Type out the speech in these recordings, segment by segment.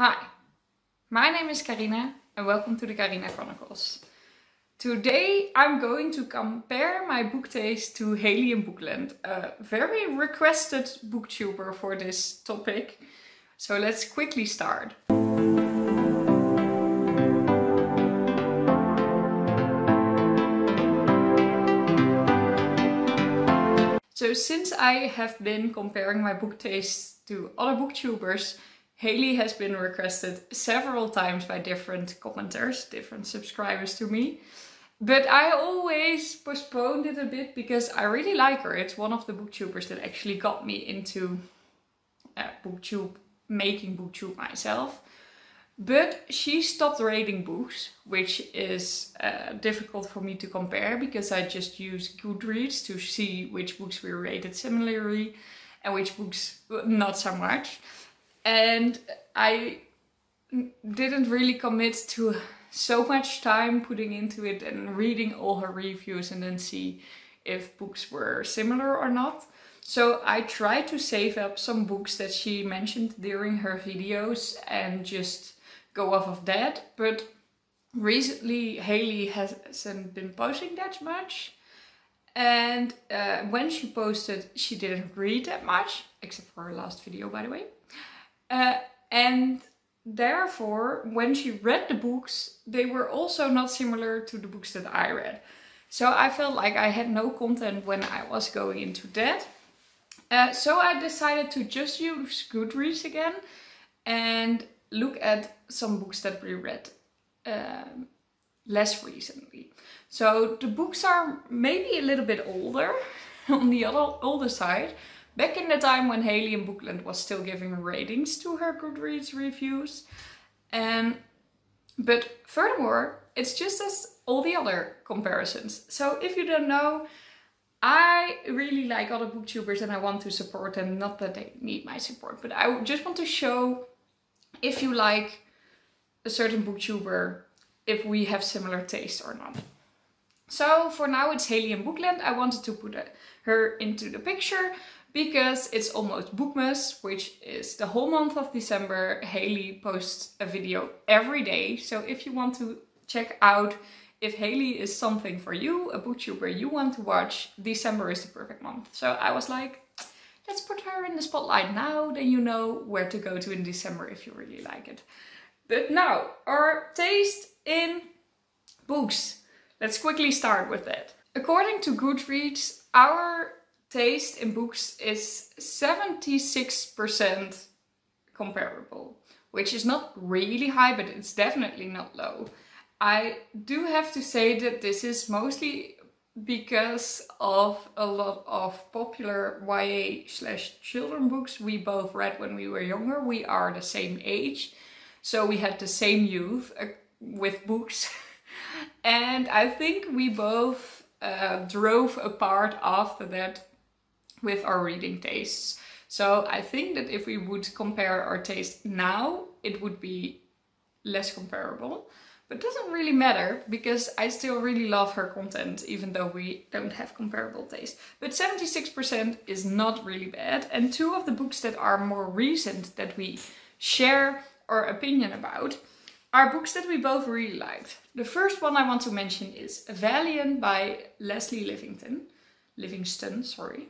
Hi, my name is Karina and welcome to the Karina Chronicles. Today I'm going to compare my book taste to Hailey in Bookland, a very requested booktuber for this topic. So let's quickly start. So since I have been comparing my book taste to other booktubers, Hailey has been requested several times by different commenters, different subscribers to me. But I always postponed it a bit because I really like her. It's one of the booktubers that actually got me into uh, booktube, making booktube myself. But she stopped rating books, which is uh, difficult for me to compare because I just use Goodreads to see which books were rated similarly and which books not so much and I didn't really commit to so much time putting into it and reading all her reviews and then see if books were similar or not. So I tried to save up some books that she mentioned during her videos and just go off of that. But recently Hailey hasn't been posting that much. And uh, when she posted, she didn't read that much, except for her last video, by the way. Uh, and therefore, when she read the books, they were also not similar to the books that I read. So I felt like I had no content when I was going into that. Uh, so I decided to just use Goodreads again and look at some books that we read um, less recently. So the books are maybe a little bit older on the other older side, Back in the time when Hailey in Bookland was still giving ratings to her Goodreads reviews. And but furthermore, it's just as all the other comparisons. So if you don't know, I really like other booktubers and I want to support them. Not that they need my support, but I just want to show if you like a certain booktuber, if we have similar taste or not. So for now it's Hailey in Bookland. I wanted to put her into the picture because it's almost Bookmas, which is the whole month of December. Hailey posts a video every day. So if you want to check out if Hailey is something for you, a booktuber you want to watch, December is the perfect month. So I was like, let's put her in the spotlight now, then you know where to go to in December if you really like it. But now, our taste in books. Let's quickly start with that. According to Goodreads, our taste in books is 76% comparable, which is not really high, but it's definitely not low. I do have to say that this is mostly because of a lot of popular YA slash children books we both read when we were younger. We are the same age, so we had the same youth uh, with books. and I think we both uh, drove apart after that with our reading tastes. So I think that if we would compare our taste now, it would be less comparable. But doesn't really matter because I still really love her content even though we don't have comparable taste. But 76% is not really bad. And two of the books that are more recent that we share our opinion about are books that we both really liked. The first one I want to mention is Valiant by Lesley Livington. Livingston, sorry.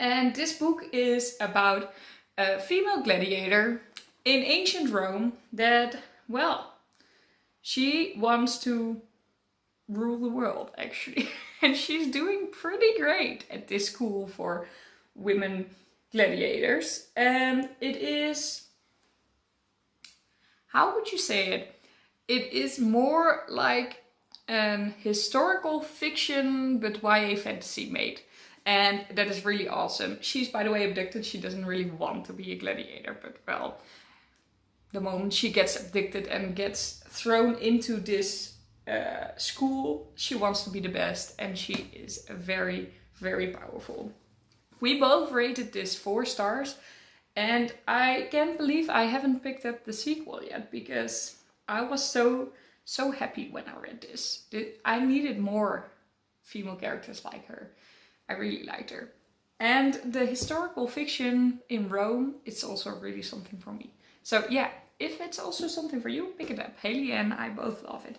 And this book is about a female gladiator in ancient Rome that, well, she wants to rule the world actually. and she's doing pretty great at this school for women gladiators. And it is, how would you say it? It is more like an historical fiction but YA fantasy made. And that is really awesome. She's, by the way, abducted. She doesn't really want to be a gladiator, but well, the moment she gets abducted and gets thrown into this uh, school, she wants to be the best and she is very, very powerful. We both rated this four stars and I can't believe I haven't picked up the sequel yet because I was so, so happy when I read this. I needed more female characters like her. I really liked her. And the historical fiction in Rome, it's also really something for me. So yeah, if it's also something for you, pick it up. Hailey and I both love it.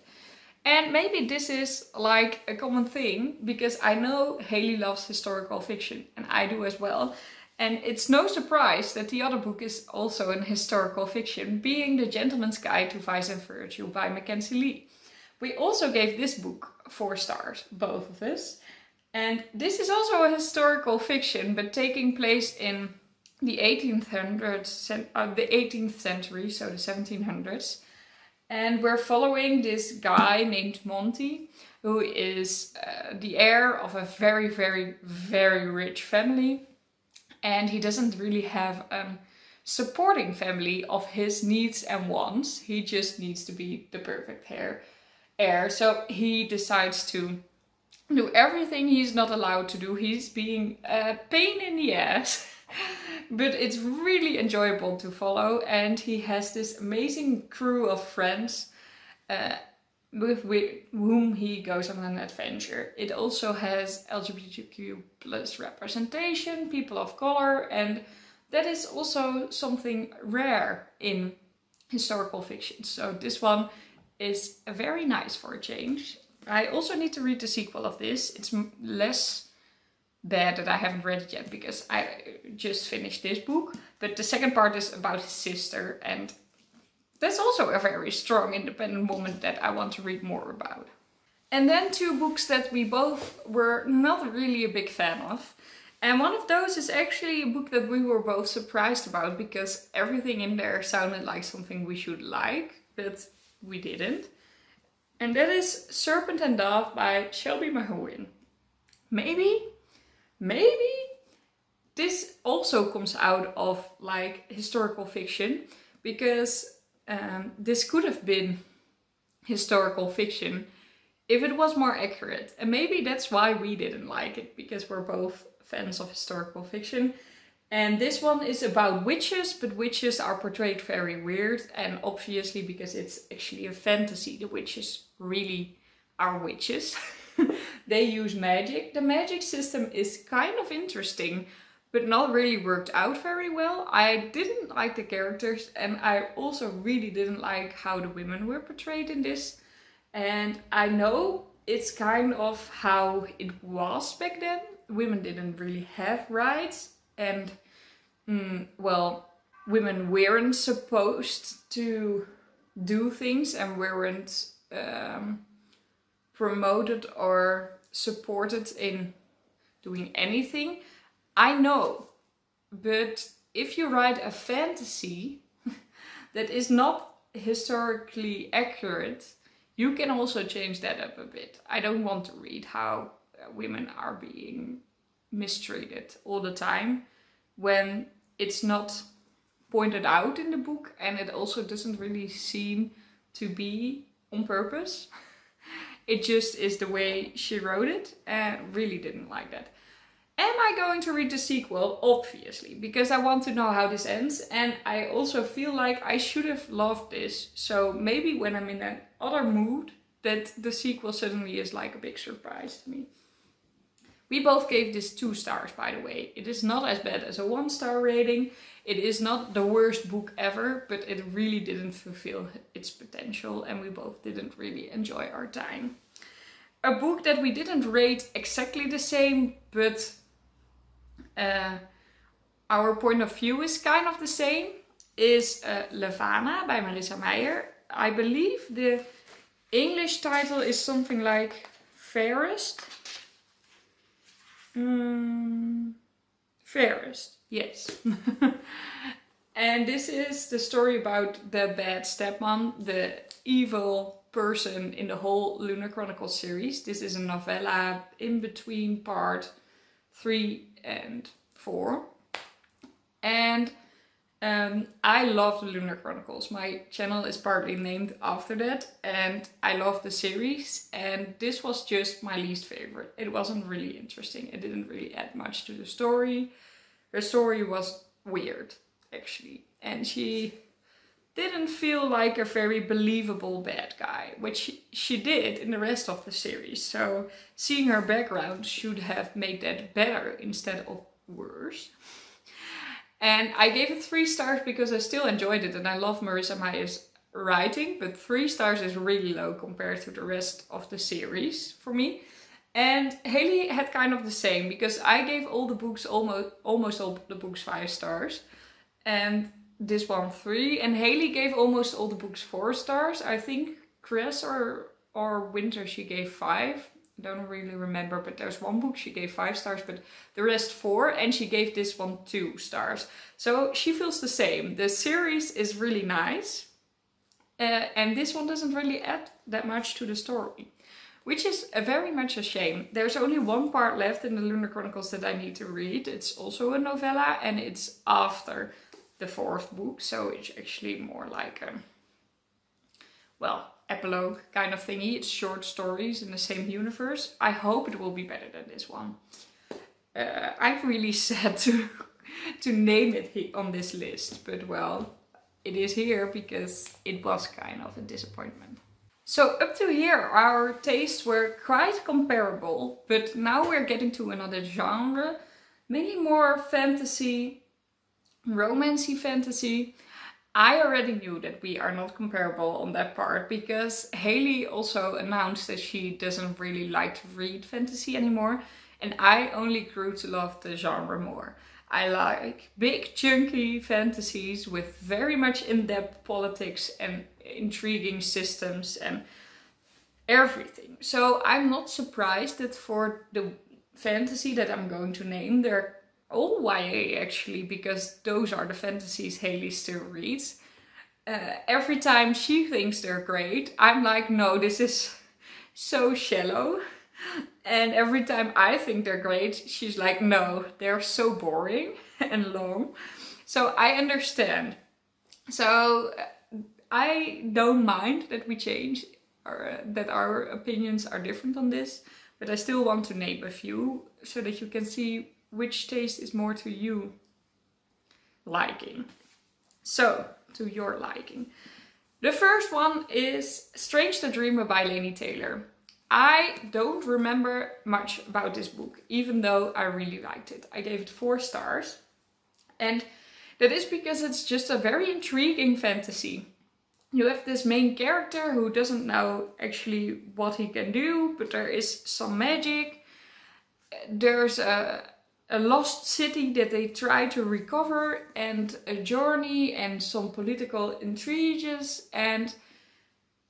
And maybe this is like a common thing because I know Hailey loves historical fiction and I do as well. And it's no surprise that the other book is also an historical fiction, being The Gentleman's Guide to Vice and Virtue by Mackenzi Lee. We also gave this book four stars, both of us. And this is also a historical fiction, but taking place in the 1800s, uh, the 18th century, so the 1700s. And we're following this guy named Monty, who is uh, the heir of a very, very, very rich family. And he doesn't really have a supporting family of his needs and wants. He just needs to be the perfect heir. heir. So he decides to do everything he's not allowed to do. He's being a pain in the ass. but it's really enjoyable to follow and he has this amazing crew of friends uh, with, with whom he goes on an adventure. It also has LGBTQ plus representation, people of color and that is also something rare in historical fiction. So this one is very nice for a change. I also need to read the sequel of this. It's less bad that I haven't read it yet because I just finished this book. But the second part is about his sister and that's also a very strong independent woman that I want to read more about. And then two books that we both were not really a big fan of. And one of those is actually a book that we were both surprised about because everything in there sounded like something we should like, but we didn't. And that is Serpent and Dove by Shelby Mahurin. Maybe, maybe this also comes out of like historical fiction because um, this could have been historical fiction if it was more accurate. And maybe that's why we didn't like it because we're both fans of historical fiction. And this one is about witches, but witches are portrayed very weird. And obviously because it's actually a fantasy, the witches really are witches. they use magic. The magic system is kind of interesting, but not really worked out very well. I didn't like the characters and I also really didn't like how the women were portrayed in this. And I know it's kind of how it was back then. Women didn't really have rights and mm, well, women weren't supposed to do things and weren't um, promoted or supported in doing anything. I know, but if you write a fantasy that is not historically accurate, you can also change that up a bit. I don't want to read how women are being mistreated all the time when it's not pointed out in the book and it also doesn't really seem to be on purpose. it just is the way she wrote it and really didn't like that. Am I going to read the sequel? Obviously, because I want to know how this ends and I also feel like I should have loved this. So maybe when I'm in another mood that the sequel suddenly is like a big surprise to me. We both gave this two stars, by the way. It is not as bad as a one star rating. It is not the worst book ever, but it really didn't fulfill its potential and we both didn't really enjoy our time. A book that we didn't rate exactly the same, but uh, our point of view is kind of the same, is uh, Levana by Marissa Meyer. I believe the English title is something like Fairest Mm, fairest, yes. and this is the story about the bad stepmom, the evil person in the whole Lunar Chronicles series. This is a novella in between part 3 and 4. And um, I love the Lunar Chronicles. My channel is partly named after that and I love the series and this was just my least favorite. It wasn't really interesting. It didn't really add much to the story. Her story was weird actually and she didn't feel like a very believable bad guy, which she, she did in the rest of the series. So seeing her background should have made that better instead of worse. And I gave it three stars because I still enjoyed it and I love Marissa Meyer's writing, but three stars is really low compared to the rest of the series for me. And Hailey had kind of the same because I gave all the books almost almost all the books five stars, and this one three. And Hailey gave almost all the books four stars. I think Cress or or Winter she gave five. Don't really remember, but there's one book she gave five stars, but the rest four, and she gave this one two stars. So she feels the same. The series is really nice, uh, and this one doesn't really add that much to the story which is a very much a shame. There's only one part left in the Lunar Chronicles that I need to read. It's also a novella and it's after the fourth book, so it's actually more like a, well, epilogue kind of thingy. It's short stories in the same universe. I hope it will be better than this one. Uh, I'm really sad to to name it on this list, but well, it is here because it was kind of a disappointment. So up to here our tastes were quite comparable, but now we're getting to another genre, maybe more fantasy, romancy fantasy. I already knew that we are not comparable on that part because Hailey also announced that she doesn't really like to read fantasy anymore and I only grew to love the genre more. I like big chunky fantasies with very much in-depth politics and intriguing systems and everything. So I'm not surprised that for the fantasy that I'm going to name, they're all YA actually, because those are the fantasies Hailey still reads. Uh, every time she thinks they're great, I'm like, no, this is so shallow. And every time I think they're great, she's like, no, they're so boring and long. So I understand. So I don't mind that we change, or uh, that our opinions are different on this, but I still want to name a few so that you can see which taste is more to you liking. So, to your liking. The first one is Strange the Dreamer by Laini Taylor. I don't remember much about this book, even though I really liked it. I gave it four stars. And that is because it's just a very intriguing fantasy you have this main character who doesn't know actually what he can do, but there is some magic. There's a, a lost city that they try to recover and a journey and some political intrigues and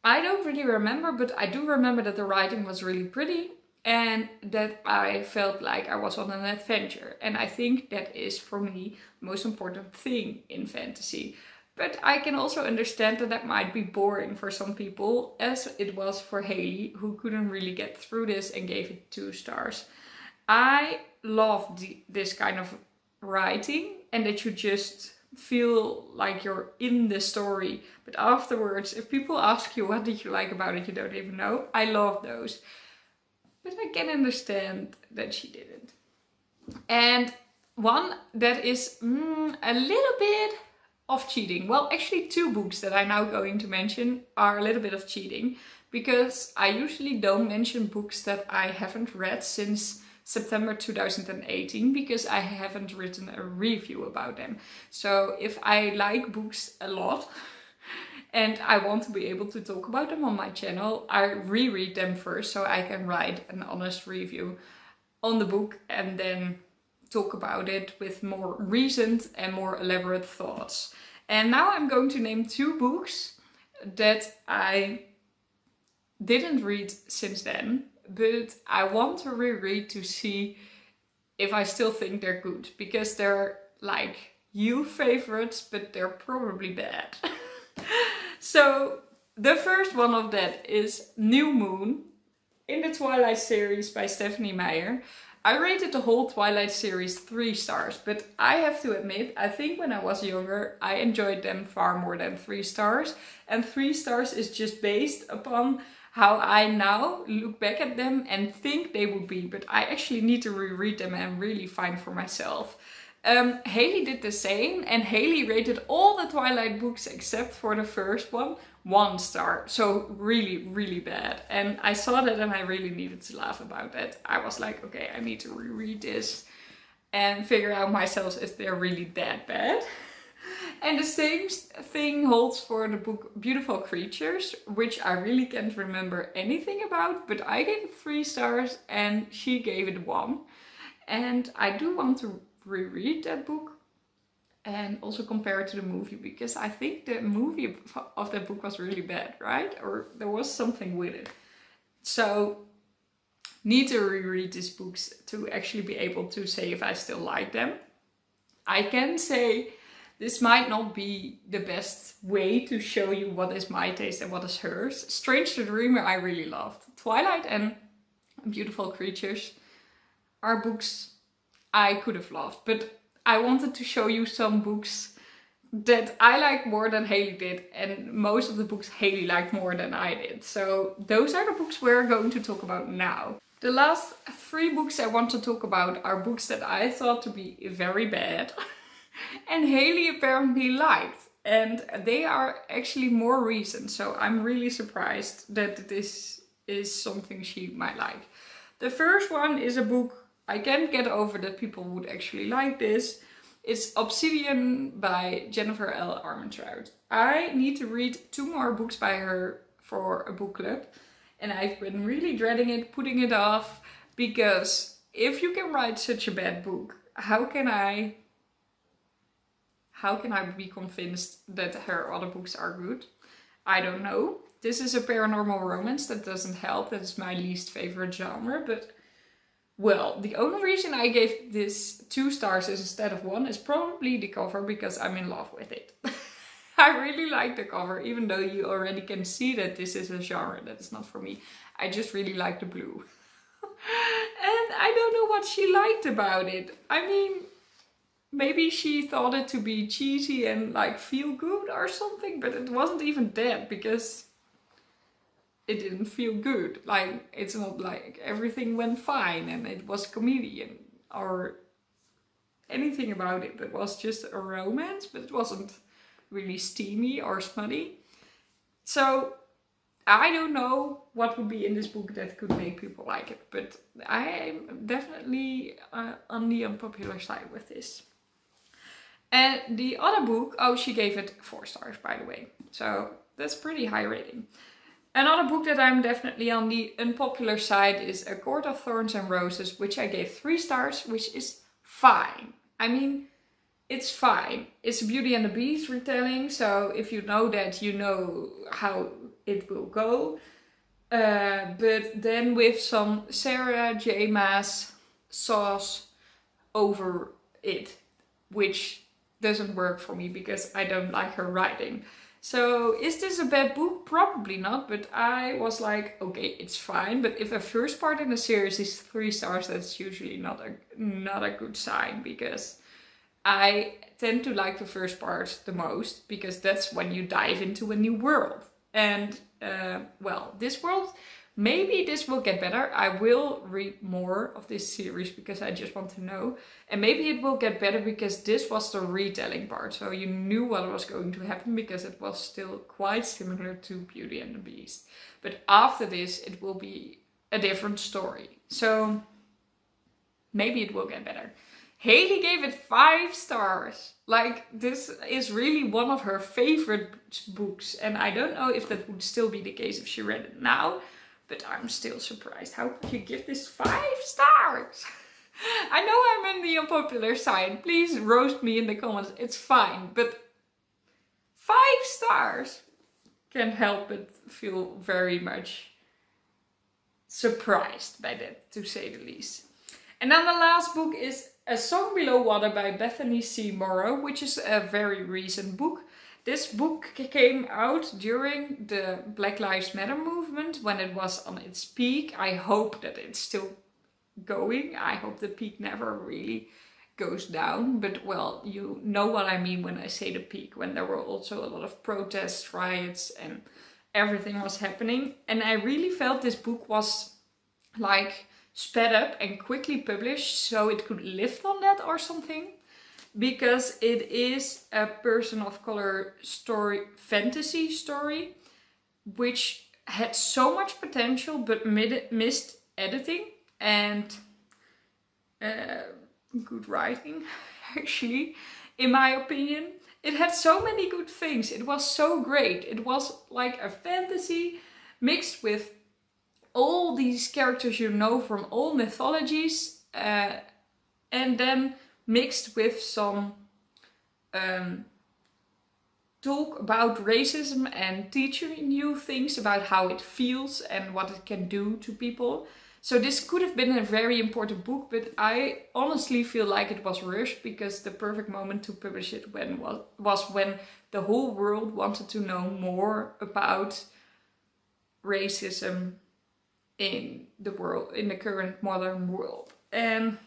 I don't really remember, but I do remember that the writing was really pretty and that I felt like I was on an adventure. And I think that is for me the most important thing in fantasy. But I can also understand that that might be boring for some people, as it was for Hailey, who couldn't really get through this and gave it two stars. I love the, this kind of writing and that you just feel like you're in the story. But afterwards, if people ask you what did you like about it, you don't even know. I love those. But I can understand that she didn't. And one that is mm, a little bit of cheating? Well, actually two books that I'm now going to mention are a little bit of cheating because I usually don't mention books that I haven't read since September 2018 because I haven't written a review about them. So if I like books a lot and I want to be able to talk about them on my channel, I reread them first so I can write an honest review on the book and then talk about it with more reasoned and more elaborate thoughts. And now I'm going to name two books that I didn't read since then, but I want to reread to see if I still think they're good because they're like you favorites, but they're probably bad. so the first one of that is New Moon in the Twilight series by Stephanie Meyer. I rated the whole Twilight series 3 stars, but I have to admit, I think when I was younger, I enjoyed them far more than 3 stars. And 3 stars is just based upon how I now look back at them and think they would be, but I actually need to reread them and really find for myself. Um, Hailey did the same and Hailey rated all the Twilight books except for the first one one star. So really, really bad. And I saw that and I really needed to laugh about that. I was like, okay, I need to reread this. and figure out myself if they're really that bad. And the same thing holds for the book Beautiful Creatures, which I really can't remember anything about, but I gave it three stars and she gave it one. And I do want to reread that book and also compare it to the movie because I think the movie of that book was really bad, right? Or there was something with it. So need to reread these books to actually be able to say if I still like them. I can say this might not be the best way to show you what is my taste and what is hers. Strange the Dreamer I really loved. Twilight and Beautiful Creatures are books I could have loved. But I wanted to show you some books that I like more than Hailey did and most of the books Hailey liked more than I did. So those are the books we're going to talk about now. The last three books I want to talk about are books that I thought to be very bad. and Hailey apparently liked. And they are actually more recent, so I'm really surprised that this is something she might like. The first one is a book I can't get over that people would actually like this. It's Obsidian by Jennifer L. Armentrout. I need to read two more books by her for a book club. And I've been really dreading it, putting it off, because if you can write such a bad book, how can I how can I be convinced that her other books are good? I don't know. This is a paranormal romance, that doesn't help. That is my least favorite genre, but well, the only reason I gave this two stars instead of one is probably the cover because I'm in love with it. I really like the cover, even though you already can see that this is a genre that is not for me. I just really like the blue. and I don't know what she liked about it. I mean, maybe she thought it to be cheesy and like feel good or something, but it wasn't even that because it didn't feel good. Like it's not like everything went fine and it was comedian or anything about it. It was just a romance, but it wasn't really steamy or smutty. So I don't know what would be in this book that could make people like it, but I am definitely uh, on the unpopular side with this. And the other book, oh, she gave it four stars, by the way. So that's pretty high rating. Another book that I'm definitely on the unpopular side is A Court of Thorns and Roses, which I gave three stars, which is fine. I mean, it's fine. It's a Beauty and the Beast retelling, so if you know that, you know how it will go. Uh, but then with some Sarah J. Maas sauce over it, which doesn't work for me because I don't like her writing. So is this a bad book? Probably not, but I was like, okay, it's fine. But if a first part in a series is three stars, that's usually not a not a good sign because I tend to like the first part the most because that's when you dive into a new world. And uh, well, this world Maybe this will get better. I will read more of this series because I just want to know. And maybe it will get better because this was the retelling part. So you knew what was going to happen because it was still quite similar to Beauty and the Beast. But after this, it will be a different story. So maybe it will get better. Hailey gave it five stars. Like, this is really one of her favorite books. And I don't know if that would still be the case if she read it now but I'm still surprised. How could you give this five stars? I know I'm on the unpopular side. Please roast me in the comments. It's fine, but five stars can't help but feel very much surprised by that, to say the least. And then the last book is A Song Below Water by Bethany C. Morrow, which is a very recent book. This book came out during the Black Lives Matter movement when it was on its peak. I hope that it's still going. I hope the peak never really goes down. But well, you know what I mean when I say the peak, when there were also a lot of protests, riots, and everything was happening. And I really felt this book was like sped up and quickly published so it could lift on that or something because it is a person of color story, fantasy story, which had so much potential but missed editing and uh, good writing, actually, in my opinion. It had so many good things. It was so great. It was like a fantasy mixed with all these characters you know from all mythologies, uh, and then mixed with some um, talk about racism and teaching you things about how it feels and what it can do to people. So this could have been a very important book, but I honestly feel like it was rushed because the perfect moment to publish it when was, was when the whole world wanted to know more about racism in the world, in the current modern world. And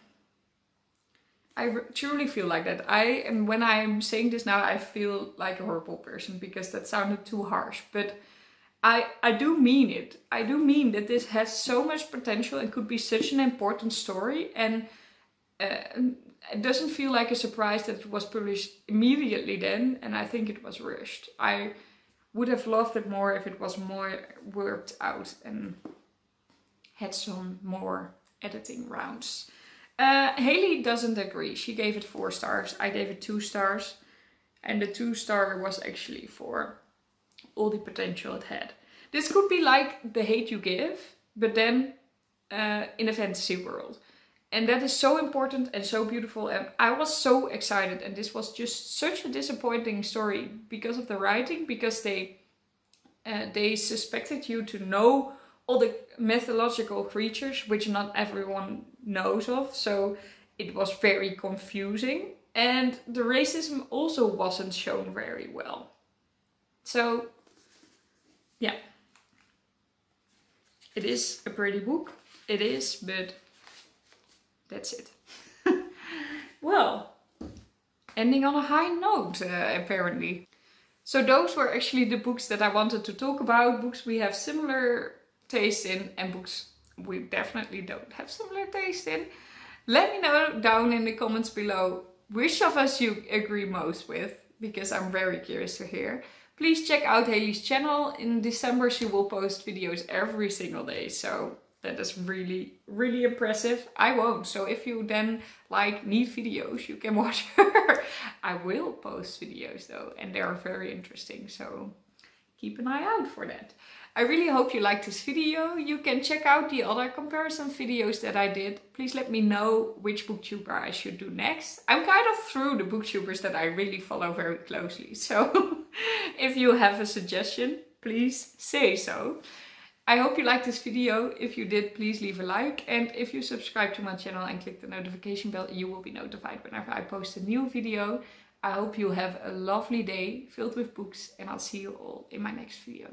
I truly feel like that. I and when I'm saying this now, I feel like a horrible person because that sounded too harsh. But I I do mean it. I do mean that this has so much potential and could be such an important story, and uh, it doesn't feel like a surprise that it was published immediately then. And I think it was rushed. I would have loved it more if it was more worked out and had some more editing rounds. Uh, Hailey doesn't agree. She gave it four stars. I gave it two stars. And the two star was actually for all the potential it had. This could be like the hate you give, but then uh, in a fantasy world. And that is so important and so beautiful. And I was so excited. And this was just such a disappointing story because of the writing, because they uh, they suspected you to know all the mythological creatures, which not everyone knows of. So it was very confusing. And the racism also wasn't shown very well. So, yeah. It is a pretty book. It is, but that's it. well, ending on a high note, uh, apparently. So those were actually the books that I wanted to talk about. Books we have similar taste in and books we definitely don't have similar taste in. Let me know down in the comments below which of us you agree most with because I'm very curious to hear. Please check out Hailey's channel. In December she will post videos every single day so that is really really impressive. I won't so if you then like need videos you can watch her. I will post videos though and they are very interesting so keep an eye out for that. I really hope you liked this video. You can check out the other comparison videos that I did. Please let me know which booktuber I should do next. I'm kind of through the booktubers that I really follow very closely. So if you have a suggestion, please say so. I hope you liked this video. If you did, please leave a like. And if you subscribe to my channel and click the notification bell, you will be notified whenever I post a new video. I hope you have a lovely day filled with books and I'll see you all in my next video.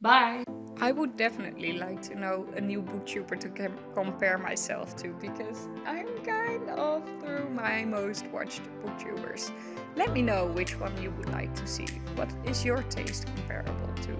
Bye! I would definitely like to know a new booktuber to compare myself to because I'm kind of through my most watched booktubers. Let me know which one you would like to see. What is your taste comparable to?